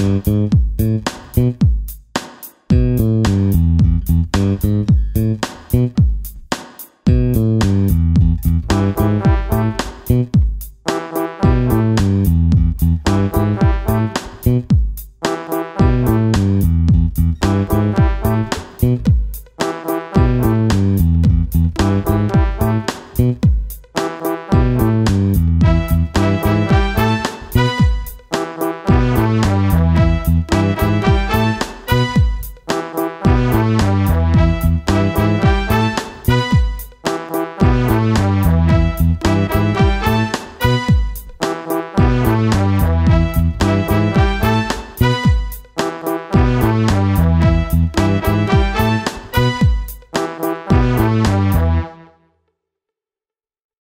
Mm-hmm.